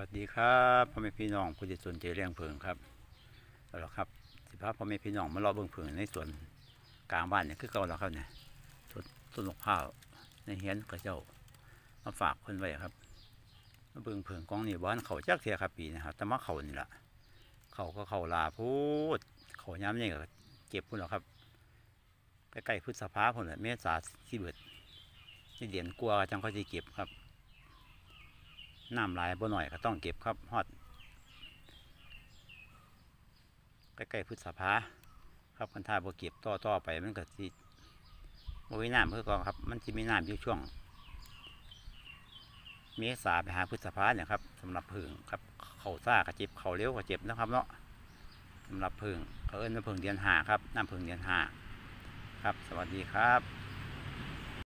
วัสดีครับพ่อแม่พี่น้องผู้ที่สนใจเลี้ยงเพิงครับเอาละครับสิพาพ่อแม่พี่น้องมารอเบิ่งเพิงในสวนกลางบ้านเนี่ยคือเก่าแล้วครับเนี่ยต้นต้นมะพร้าวในเฮียนกระเจ้ามาฝากคนไว้ครับมาเบิ่งเพิงกองนี่บ้านเขาจักเทียครับปีนะครับแต่มาเขานี่ละเขาก็เขาลาพูดเขาย้ำนี่ก็เก็บพุ่นแล้วครับใกล้ๆพฤษภาพุ่นแหละเมษาที่เบิดที่เดือนกลัวจังเขาจะเก็บครับ น้ำลายบ่หน่อยก็ต้องเก็บครับฮอดใกล้ๆพฤษภาครับคันท่าบ่เก็บต่อต่อไปมันก็สิบ่มีน้ำเพื่อก่อนครับ มันสิมีน้ำอยู่ช่วง เมษาไปหาพฤษภาเนี่ยครับสำหรับผึ่งครับเขาซ่าก็เจ็บเขาเร็วก็เจ็บนะครับเนาะสำหรับผึ่งเขาเอิ้นว่าผึ่งเดือนห้าครับน้ำผึ่งเดือนห้าครับ สวัสดีครับ